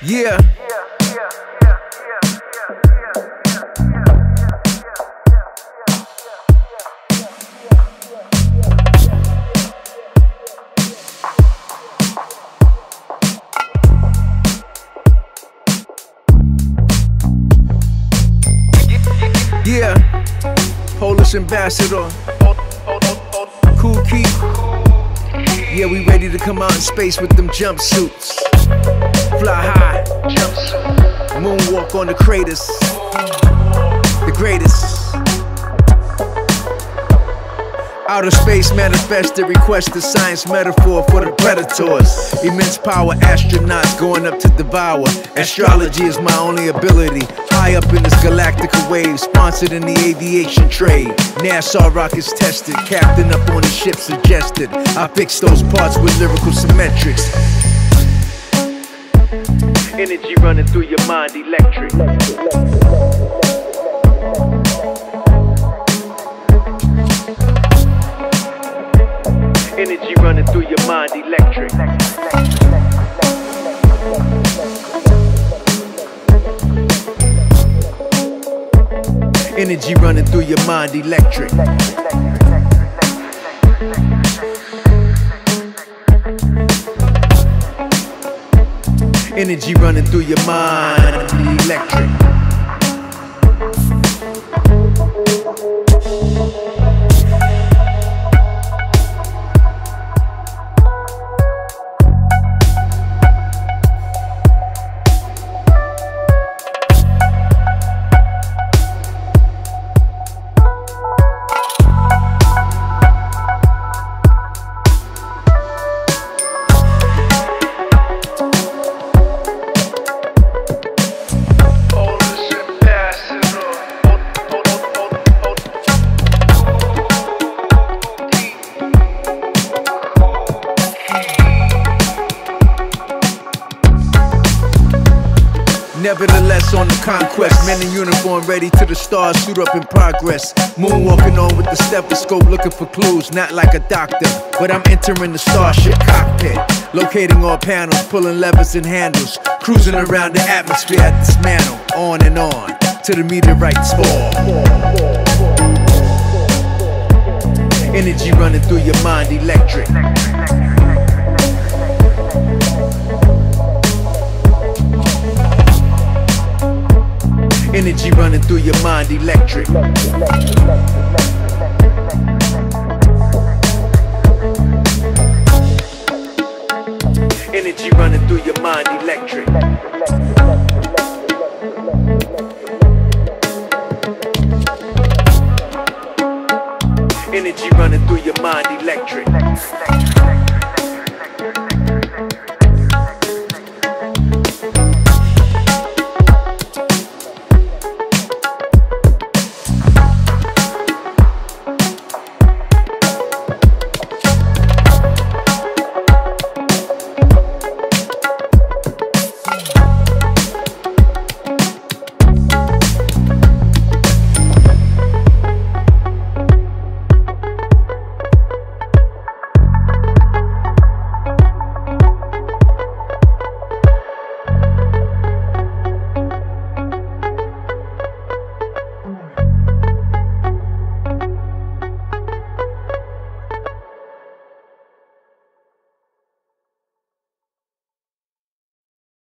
Yeah. Yeah. Polish ambassador. Kool Keith. Yeah, we ready to come out in space with them jumpsuits. Moonwalk on the craters. The greatest. Outer space manifested, requested science metaphor for the predators. Immense power, astronauts going up to devour. Astrology is my only ability. High up in this galactic wave, sponsored in the aviation trade. NASA rockets tested, captain up on the ship suggested. I fix those parts with lyrical symmetrics. Energy running through your mind, electric. Energy running through your mind, electric. Energy running through your mind, electric. Energy running through your mind, electric. Nevertheless, on the conquest, men in uniform ready to the stars, suit up in progress. Moonwalking on with the stethoscope, looking for clues, not like a doctor, but I'm entering the starship cockpit. Locating all panels, pulling levers and handles, cruising around the atmosphere at dismantle, on and on, to the meteorites fall. Energy running through your mind, electric. Energy running through your mind, electric. Energy running through your mind, electric. Energy running through your mind, electric.